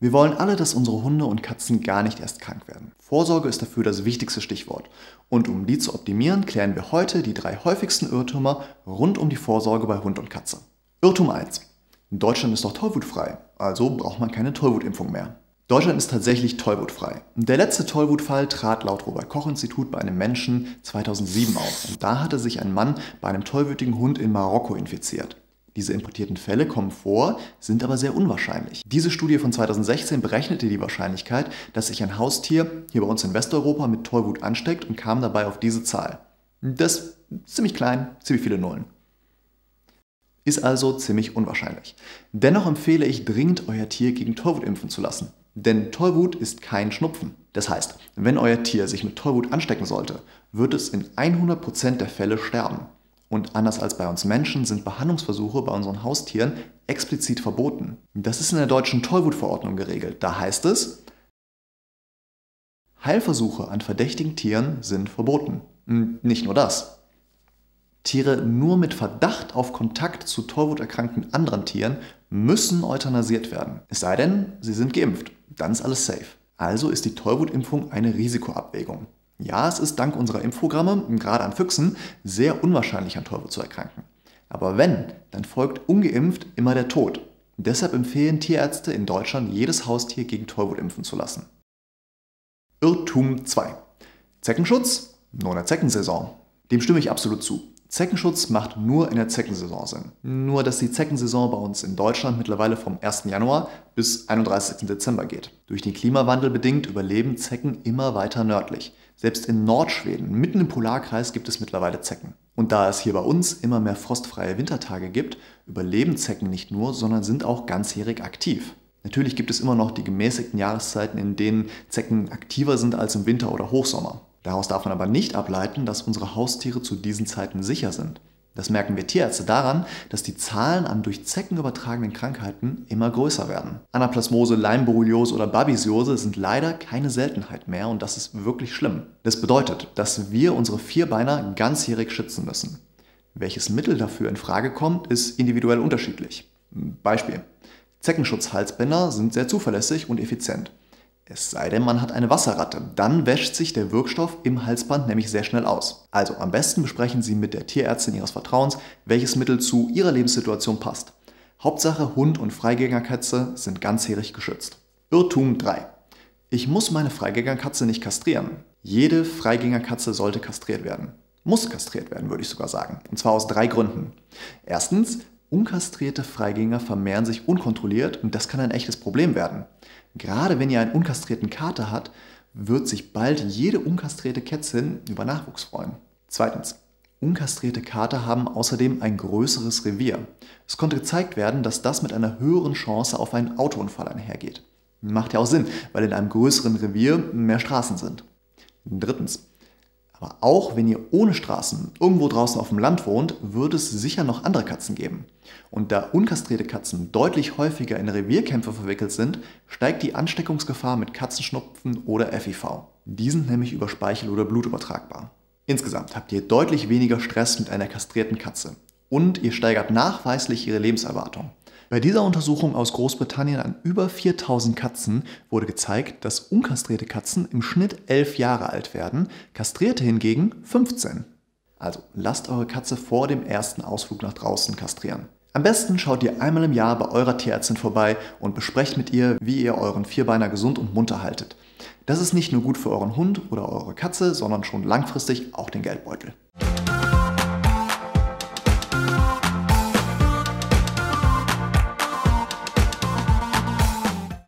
Wir wollen alle, dass unsere Hunde und Katzen gar nicht erst krank werden. Vorsorge ist dafür das wichtigste Stichwort. Und um die zu optimieren, klären wir heute die drei häufigsten Irrtümer rund um die Vorsorge bei Hund und Katze. Irrtum 1. Deutschland ist doch tollwutfrei, also braucht man keine Tollwutimpfung mehr. Deutschland ist tatsächlich tollwutfrei. Der letzte Tollwutfall trat laut Robert-Koch-Institut bei einem Menschen 2007 auf. Und da hatte sich ein Mann bei einem tollwütigen Hund in Marokko infiziert. Diese importierten Fälle kommen vor, sind aber sehr unwahrscheinlich. Diese Studie von 2016 berechnete die Wahrscheinlichkeit, dass sich ein Haustier hier bei uns in Westeuropa mit Tollwut ansteckt und kam dabei auf diese Zahl. Das ist ziemlich klein, ziemlich viele Nullen. Ist also ziemlich unwahrscheinlich. Dennoch empfehle ich dringend, euer Tier gegen Tollwut impfen zu lassen. Denn Tollwut ist kein Schnupfen. Das heißt, wenn euer Tier sich mit Tollwut anstecken sollte, wird es in 100% der Fälle sterben. Und anders als bei uns Menschen sind Behandlungsversuche bei unseren Haustieren explizit verboten. Das ist in der deutschen Tollwutverordnung geregelt. Da heißt es, Heilversuche an verdächtigen Tieren sind verboten. Nicht nur das. Tiere nur mit Verdacht auf Kontakt zu tollwuterkrankten anderen Tieren müssen euthanasiert werden. Es sei denn, sie sind geimpft dann ist alles safe. Also ist die Tollwutimpfung eine Risikoabwägung. Ja, es ist dank unserer Impfprogramme, gerade an Füchsen, sehr unwahrscheinlich an Tollwut zu erkranken. Aber wenn, dann folgt ungeimpft immer der Tod. Deshalb empfehlen Tierärzte in Deutschland, jedes Haustier gegen Tollwut impfen zu lassen. Irrtum 2. Zeckenschutz? Nur in der Zeckensaison. Dem stimme ich absolut zu. Zeckenschutz macht nur in der Zeckensaison Sinn. Nur, dass die Zeckensaison bei uns in Deutschland mittlerweile vom 1. Januar bis 31. Dezember geht. Durch den Klimawandel bedingt überleben Zecken immer weiter nördlich. Selbst in Nordschweden, mitten im Polarkreis, gibt es mittlerweile Zecken. Und da es hier bei uns immer mehr frostfreie Wintertage gibt, überleben Zecken nicht nur, sondern sind auch ganzjährig aktiv. Natürlich gibt es immer noch die gemäßigten Jahreszeiten, in denen Zecken aktiver sind als im Winter oder Hochsommer. Daraus darf man aber nicht ableiten, dass unsere Haustiere zu diesen Zeiten sicher sind. Das merken wir Tierärzte daran, dass die Zahlen an durch Zecken übertragenen Krankheiten immer größer werden. Anaplasmose, Leimborreliose oder Babesiose sind leider keine Seltenheit mehr und das ist wirklich schlimm. Das bedeutet, dass wir unsere Vierbeiner ganzjährig schützen müssen. Welches Mittel dafür in Frage kommt, ist individuell unterschiedlich. Beispiel. Zeckenschutzhalsbänder sind sehr zuverlässig und effizient. Es sei denn, man hat eine Wasserratte. Dann wäscht sich der Wirkstoff im Halsband nämlich sehr schnell aus. Also am besten besprechen Sie mit der Tierärztin Ihres Vertrauens, welches Mittel zu Ihrer Lebenssituation passt. Hauptsache Hund und Freigängerkatze sind ganzjährig geschützt. Irrtum 3. Ich muss meine Freigängerkatze nicht kastrieren. Jede Freigängerkatze sollte kastriert werden. Muss kastriert werden, würde ich sogar sagen. Und zwar aus drei Gründen. Erstens, unkastrierte Freigänger vermehren sich unkontrolliert und das kann ein echtes Problem werden. Gerade wenn ihr einen unkastrierten Kater habt, wird sich bald jede unkastrierte Kätzin über Nachwuchs freuen. Zweitens. Unkastrierte Kater haben außerdem ein größeres Revier. Es konnte gezeigt werden, dass das mit einer höheren Chance auf einen Autounfall einhergeht. Macht ja auch Sinn, weil in einem größeren Revier mehr Straßen sind. Drittens. Aber auch wenn ihr ohne Straßen irgendwo draußen auf dem Land wohnt, wird es sicher noch andere Katzen geben. Und da unkastrierte Katzen deutlich häufiger in Revierkämpfe verwickelt sind, steigt die Ansteckungsgefahr mit Katzenschnupfen oder FIV. Die sind nämlich über Speichel oder Blut übertragbar. Insgesamt habt ihr deutlich weniger Stress mit einer kastrierten Katze. Und ihr steigert nachweislich ihre Lebenserwartung. Bei dieser Untersuchung aus Großbritannien an über 4000 Katzen wurde gezeigt, dass unkastrierte Katzen im Schnitt 11 Jahre alt werden, kastrierte hingegen 15. Also lasst eure Katze vor dem ersten Ausflug nach draußen kastrieren. Am besten schaut ihr einmal im Jahr bei eurer Tierärztin vorbei und besprecht mit ihr, wie ihr euren Vierbeiner gesund und munter haltet. Das ist nicht nur gut für euren Hund oder eure Katze, sondern schon langfristig auch den Geldbeutel.